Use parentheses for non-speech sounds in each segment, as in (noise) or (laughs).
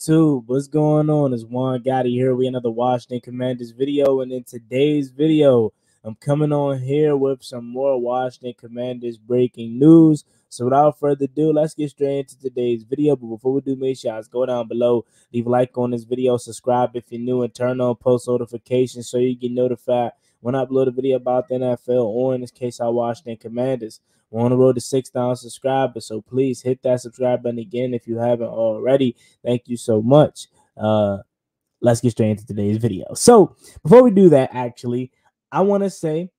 YouTube. What's going on? It's Juan Gotti here We another Washington Commanders video. And in today's video, I'm coming on here with some more Washington Commanders breaking news. So without further ado, let's get straight into today's video. But before we do, make sure you go down below, leave a like on this video, subscribe if you're new, and turn on post notifications so you get notified when I upload a video about the NFL or in this case, our Washington Commanders. We're on the road to 6,000 subscribers, so please hit that subscribe button again if you haven't already. Thank you so much. Uh, let's get straight into today's video. So before we do that, actually, I want to say,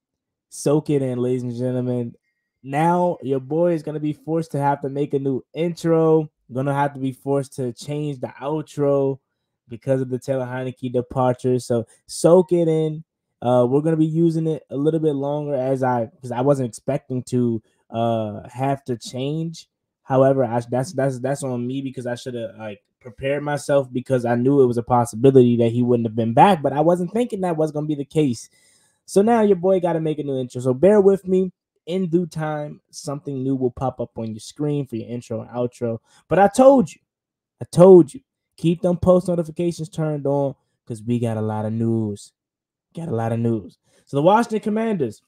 soak it in, ladies and gentlemen. Now your boy is gonna be forced to have to make a new intro. Gonna have to be forced to change the outro because of the Taylor Heinicke departure. So soak it in. Uh, we're gonna be using it a little bit longer as I because I wasn't expecting to uh have to change. However, I, that's that's that's on me because I should have like prepared myself because I knew it was a possibility that he wouldn't have been back, but I wasn't thinking that was gonna be the case. So now your boy got to make a new intro. So bear with me. In due time, something new will pop up on your screen for your intro and outro. But I told you, I told you, keep them post notifications turned on because we got a lot of news. Got a lot of news. So the Washington Commanders,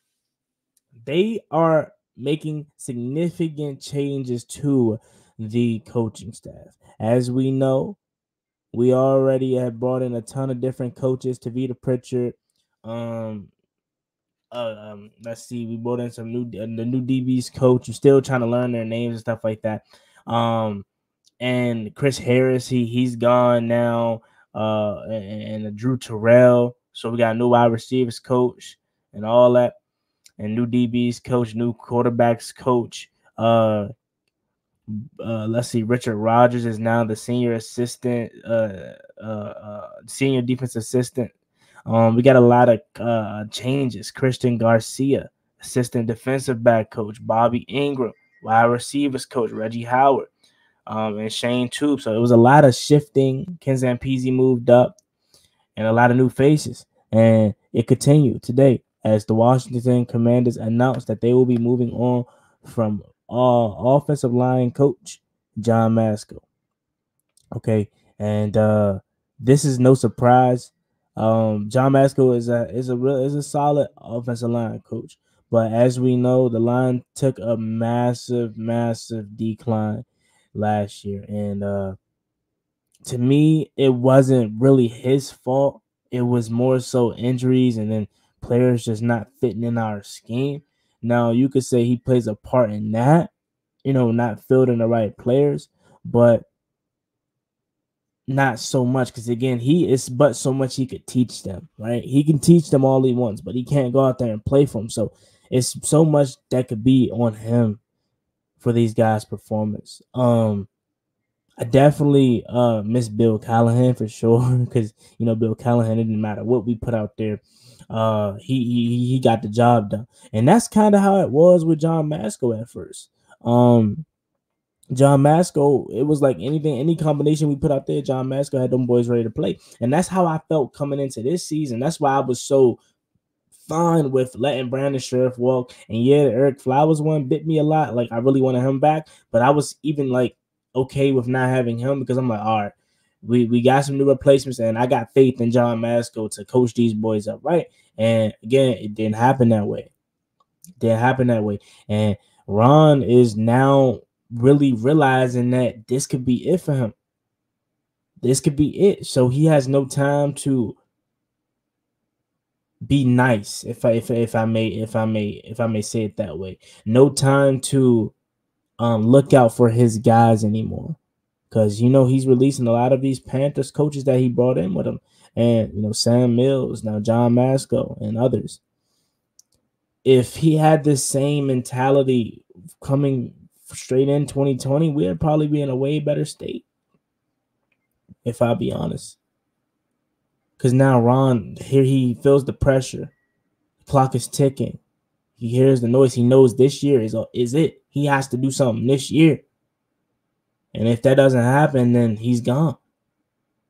they are making significant changes to the coaching staff. As we know, we already have brought in a ton of different coaches. Tavita Pritchard, um, uh, um, let's see, we brought in some new uh, the new DBs coach. You're still trying to learn their names and stuff like that. Um, and Chris Harris, he he's gone now. Uh, and, and Drew Terrell. So we got a new wide receivers coach and all that and new DBs coach, new quarterbacks coach. Uh, uh, let's see, Richard Rodgers is now the senior assistant, uh, uh, uh senior defense assistant. Um, we got a lot of uh changes. Christian Garcia, assistant defensive back coach, Bobby Engram, wide receivers coach, Reggie Howard, um, and Shane Toop. So it was a lot of shifting. Ken Zampese moved up, and a lot of new faces, and it continued today as the Washington Commanders announced that they will be moving on from uh, offensive line coach John Matsko. Okay, and uh, this is no surprise. Um, John Matsko is a is a real is a solid offensive line coach, but as we know, the line took a massive, massive decline last year, and uh, to me, it wasn't really his fault. It was more so injuries, and then players just not fitting in our scheme. Now, you could say he plays a part in that, you know, not fielding the right players, but not so much because again, he is but so much he could teach them, right? He can teach them all he wants, but he can't go out there and play for them. So it's so much that could be on him for these guys' performance. Um, I definitely uh miss Bill Callahan for sure (laughs) because you know Bill Callahan it didn't matter what we put out there uh he he, he got the job done. And that's kind of how it was with John Matsko at first. Um John Matsko, it was like anything, any combination we put out there, John Matsko had them boys ready to play. And that's how I felt coming into this season. That's why I was so fine with letting Brandon Scherff walk. And yeah, Ereck Flowers one bit me a lot. Like I really wanted him back, but I was even like okay with not having him because I'm like, all right, we we got some new replacements, and I got faith in John Matsko to coach these boys up right. And again, it didn't happen that way. It didn't happen that way. And Ron is now really realizing that this could be it for him. This could be it. So he has no time to be nice, if I if if I may if I may if I may say it that way. No time to um look out for his guys anymore because you know he's releasing a lot of these Panthers coaches that he brought in with him, and you know Sam Mills, now John Matsko, and others. If he had this same mentality coming straight in 2020, we'd probably be in a way better state. If I'll be honest, because now Ron here he feels the pressure, the clock is ticking. He hears the noise. He knows this year is is it. He has to do something this year and if that doesn't happen, then he's gone.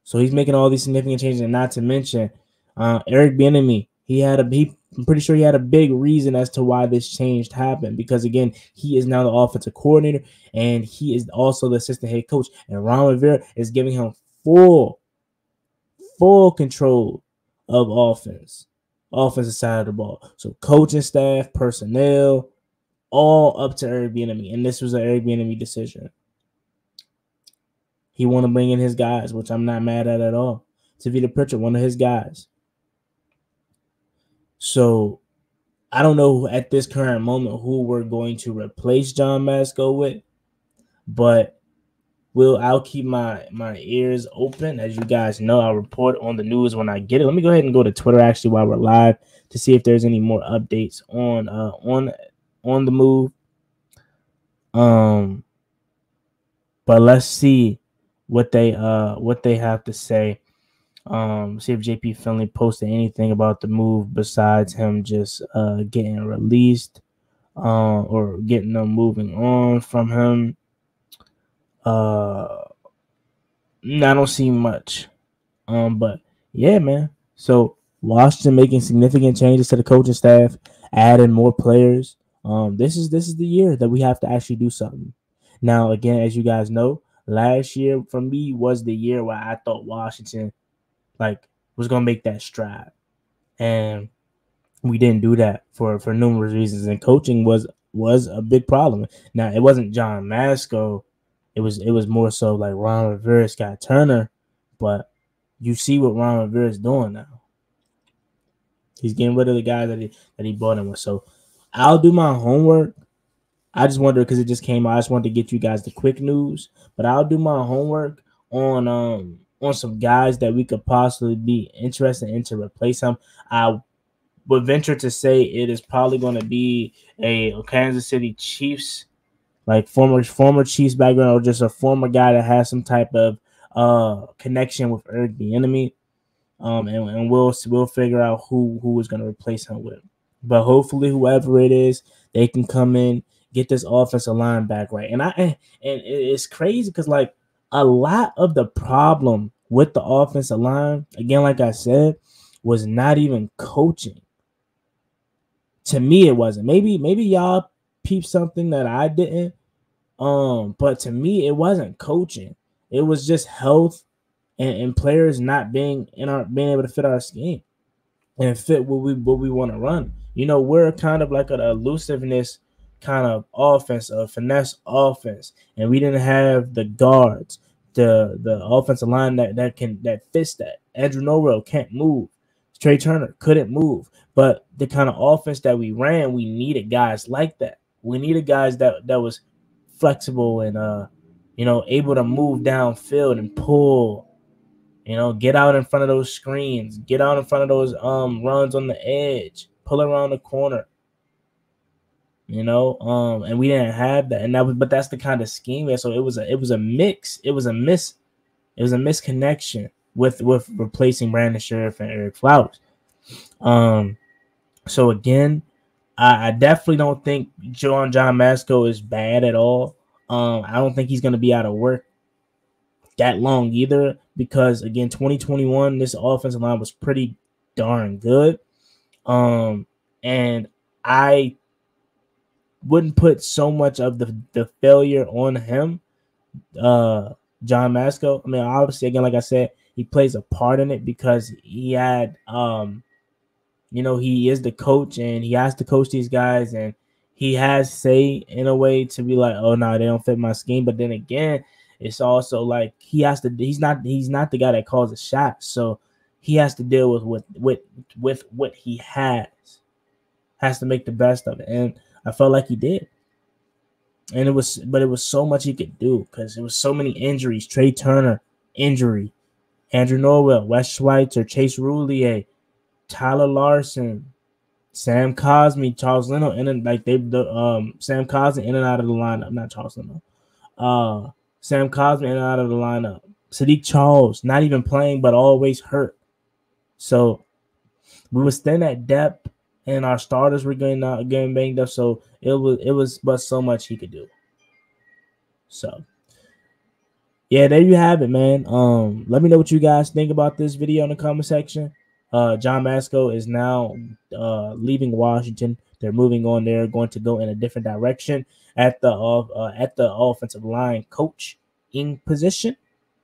So he's making all these significant changes, and not to mention uh, Eric Bieniemy. He had a he. I'm pretty sure he had a big reason as to why this change happened because again, he is now the offensive coordinator and he is also the assistant head coach. And Ron Rivera is giving him full, full control of offense, offensive side of the ball. So coaching staff, personnel, all up to Eric Bieniemy, and this was an Eric Bieniemy decision. He want to bring in his guys, which I'm not mad at at all. Tavita Pritchard, one of his guys. So I don't know at this current moment who we're going to replace John Matsko with, but will I'll keep my my ears open. As you guys know, I'll report on the news when I get it. Let me go ahead and go to Twitter actually while we're live to see if there's any more updates on uh on on the move. Um but let's see what they uh what they have to say. Um see if JP Finley posted anything about the move besides him just uh getting released uh, or getting them moving on from him. Uh, I don't see much. Um, but yeah, man. So Washington making significant changes to the coaching staff, adding more players. Um, this is this is the year that we have to actually do something. Now, again, as you guys know, last year for me was the year where I thought Washington like was gonna make that stride. And we didn't do that for for numerous reasons. And coaching was was a big problem. Now it wasn't John Matsko it was it was more so like Ron Rivera, Scott Turner, but you see what Ron Rivera is doing now. He's getting rid of the guys that he that he brought in with. So I'll do my homework. I just wonder because it just came out. I just wanted to get you guys the quick news, but I'll do my homework on um on some guys that we could possibly be interested in to replace him. I would venture to say it is probably going to be a Kansas City Chiefs like former former Chiefs background or just a former guy that has some type of uh connection with Eric Bieniemy. Um, and, and we'll we'll figure out who who is going to replace him with. But hopefully, whoever it is, they can come in, get this offensive line back right. And I and it's crazy because like a lot of the problem with the offensive line, again, like I said, was not even coaching. To me, it wasn't. Maybe maybe y'all peep something that I didn't. Um, but to me, it wasn't coaching. It was just health and, and players not being in our being able to fit our scheme and fit what we what we want to run. You know, we're kind of like an elusiveness kind of offense, a finesse offense, and we didn't have the guards, the the offensive line that that can that fits that. Andrew Norwell can't move. Trai Turner couldn't move. But the kind of offense that we ran, we needed guys like that. We needed guys that that was flexible and uh, you know, able to move downfield and pull. You know, get out in front of those screens, get out in front of those um runs on the edge, pull around the corner. You know, um, and we didn't have that, and that was, but that's the kind of scheme. So it was a, it was a mix. It was a miss, it was a misconnection with with replacing Brandon Scherff and Ereck Flowers. Um, so again, I, I definitely don't think John John Matsko is bad at all. Um, I don't think he's going to be out of work that long either because again 2021 this offensive line was pretty darn good um and i wouldn't put so much of the the failure on him uh john matsko i mean obviously again like i said he plays a part in it because he had um you know, he is the coach and he has to coach these guys and he has say in a way to be like, oh no, they don't fit my scheme. But then again, it's also like he has to he's not he's not the guy that calls a shot. So he has to deal with with with with what he has. Has to make the best of it. And I felt like he did. And it was but it was so much he could do because it was so many injuries. Trai Turner, injury, Andrew Norwell, Wes Schweitzer, Chase Roullier, Tyler Larson, Sam Cosmi, Charles Leno, and then like they the um Sam Cosmi in and out of the lineup, not Charles Leno. Uh Sam Cosmi in and out of the lineup. Saahdiq Charles, not even playing, but always hurt. So we was thin at depth, and our starters were getting uh, getting banged up. So it was it was but so much he could do. So yeah, there you have it, man. Um, let me know what you guys think about this video in the comment section. Uh, John Matsko is now uh, leaving Washington. They're moving on. They're going to go in a different direction at the uh, at the offensive line coach in position.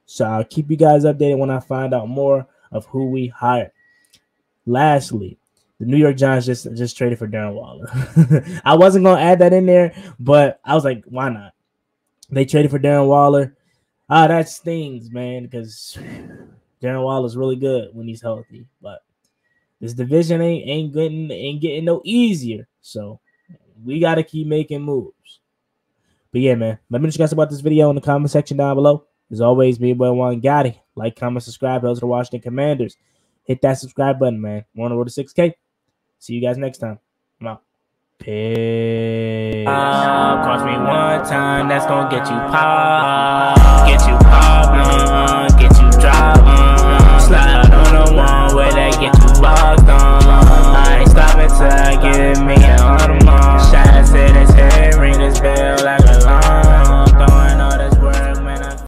So I'll keep you guys updated when I find out more of who we hire. Lastly, the New York Giants just just traded for Darren Waller. (laughs) I wasn't gonna add that in there, but I was like, why not? They traded for Darren Waller. Ah, that stings, man, because Darren Waller is really good when he's healthy. But this division ain't ain't getting ain't getting no easier. So we gotta keep making moves. But yeah, man, let me know you guys about this video in the comment section down below. As always, me boy Juan Gotti. Like, comment, subscribe. Those are the Washington Commanders. Hit that subscribe button, man. We're on the road to 6K. See you guys next time. I'm out. Peace. Uh, cross me one time, that's gonna get you pop, get you pop, get you slide on the one where they get bogged on. I ain't stopping till I get me out of the mall. Shots in his head, ring his bell like